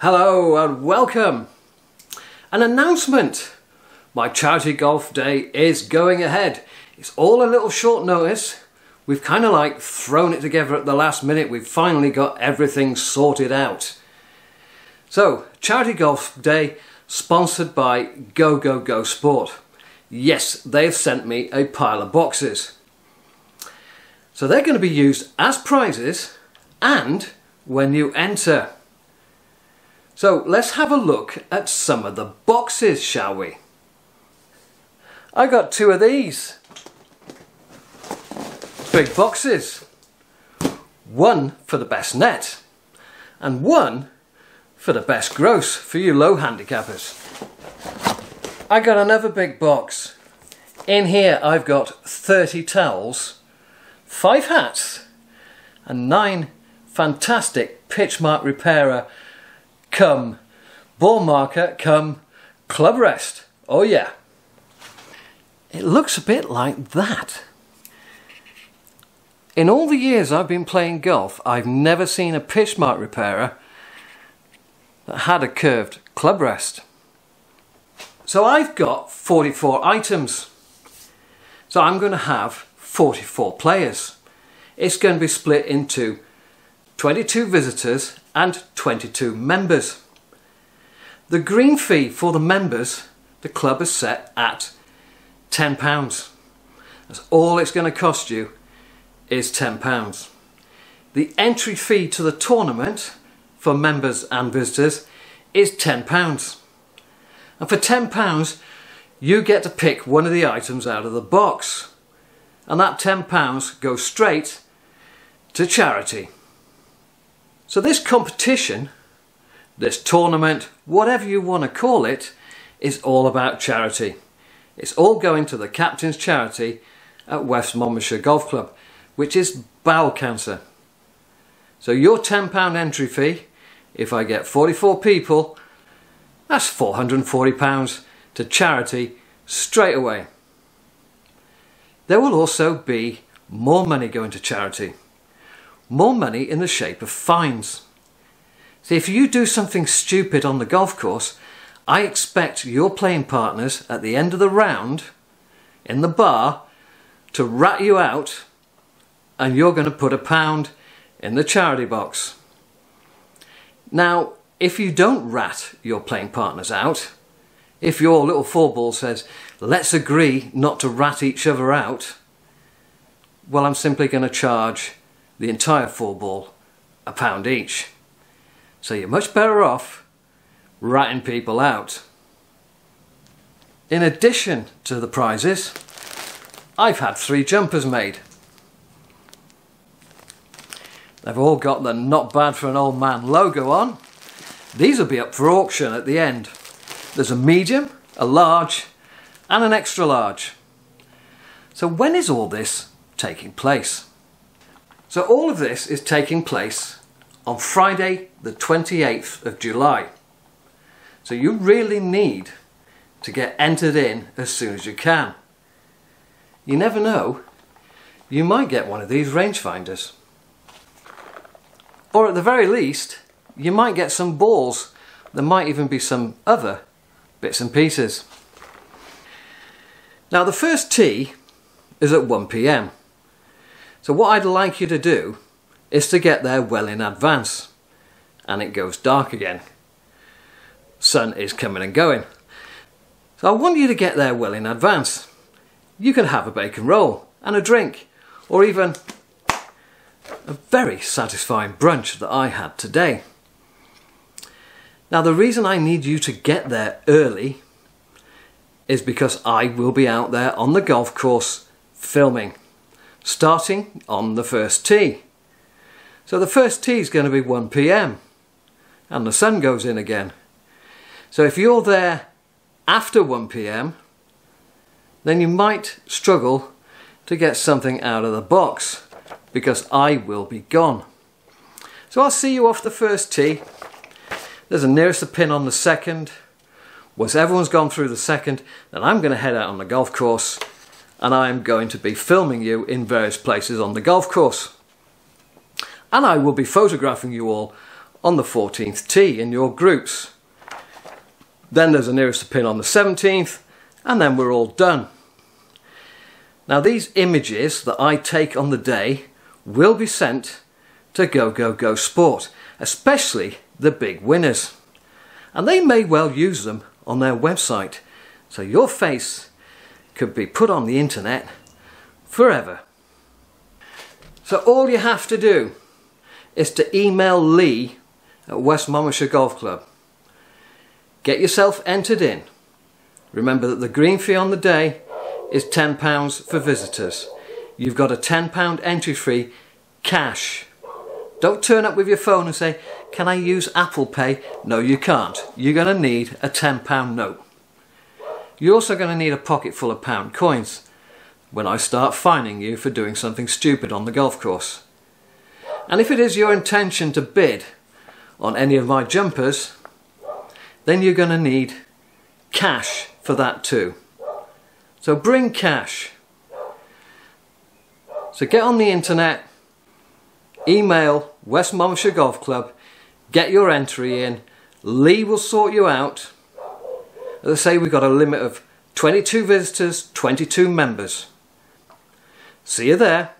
Hello and welcome. An announcement. My charity golf day is going ahead. It's all a little short notice. We've kind of like thrown it together at the last minute. We've finally got everything sorted out. So, charity golf day sponsored by Go Go Go Sport. Yes, they've sent me a pile of boxes. So they're going to be used as prizes and when you enter. So let's have a look at some of the boxes, shall we? I got two of these. Big boxes. One for the best net and one for the best gross for you low handicappers. I got another big box. In here I've got 30 towels, 5 hats and 9 fantastic pitch mark repairer come ball marker come club rest. Oh yeah. It looks a bit like that. In all the years I've been playing golf, I've never seen a pitch mark repairer that had a curved club rest. So I've got 44 items. So I'm going to have 44 players. It's going to be split into 22 visitors and 22 members. The green fee for the members, the club is set at £10. That's all it's going to cost you is £10. The entry fee to the tournament for members and visitors is £10. And for £10 you get to pick one of the items out of the box. And that £10 goes straight to charity. So this competition, this tournament, whatever you want to call it, is all about charity. It's all going to the captain's charity at West Monmouthshire Golf Club, which is bowel cancer. So your £10 entry fee, if I get 44 people, that's £440 to charity straight away. There will also be more money going to charity more money in the shape of fines. See, if you do something stupid on the golf course, I expect your playing partners at the end of the round in the bar to rat you out and you're going to put a pound in the charity box. Now, if you don't rat your playing partners out, if your little four ball says, let's agree not to rat each other out, well, I'm simply going to charge the entire four ball a pound each. So you're much better off ratting people out. In addition to the prizes, I've had three jumpers made. They've all got the not bad for an old man logo on. These will be up for auction at the end. There's a medium, a large and an extra large. So when is all this taking place? So all of this is taking place on Friday the 28th of July. So you really need to get entered in as soon as you can. You never know, you might get one of these rangefinders. Or at the very least, you might get some balls. There might even be some other bits and pieces. Now the first tee is at 1pm. So what I'd like you to do is to get there well in advance. And it goes dark again. Sun is coming and going. So I want you to get there well in advance. You can have a bacon roll and a drink or even a very satisfying brunch that I had today. Now the reason I need you to get there early is because I will be out there on the golf course filming starting on the first tee. So the first tee is going to be 1 p.m. and the sun goes in again. So if you're there after 1 p.m. then you might struggle to get something out of the box because I will be gone. So I'll see you off the first tee. There's a nearest the pin on the second. Once everyone's gone through the second, then I'm going to head out on the golf course and I'm going to be filming you in various places on the golf course. And I will be photographing you all on the 14th tee in your groups. Then there's a nearest pin on the 17th and then we're all done. Now these images that I take on the day will be sent to Go Go Go Sport, especially the big winners. And they may well use them on their website, so your face could be put on the internet forever. So all you have to do is to email Lee at West Monmouthshire Golf Club. Get yourself entered in. Remember that the green fee on the day is £10 for visitors. You've got a £10 entry fee cash. Don't turn up with your phone and say, can I use Apple Pay? No, you can't. You're going to need a £10 note. You're also going to need a pocket full of pound coins when I start fining you for doing something stupid on the golf course. And if it is your intention to bid on any of my jumpers, then you're going to need cash for that too. So bring cash. So get on the internet, email West Monmouthshire Golf Club, get your entry in, Lee will sort you out. I say, we've got a limit of 22 visitors, 22 members. See you there.